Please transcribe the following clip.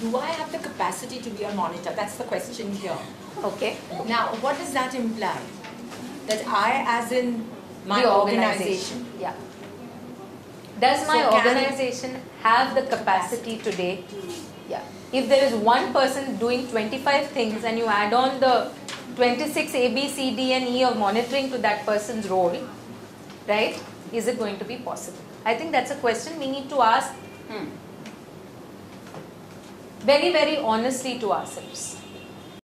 do I have the capacity to be a monitor? That's the question here. Okay. Now, what does that imply? That I, as in my the organization, Yeah. Does my So organization have the capacity today? Yeah. If there is one person doing 25 things and you add on the 26 A, B, C, D, and E of monitoring to that person's role, right? Is it going to be possible? I think that's a question we need to ask Hmm. Very, very honestly to ourselves.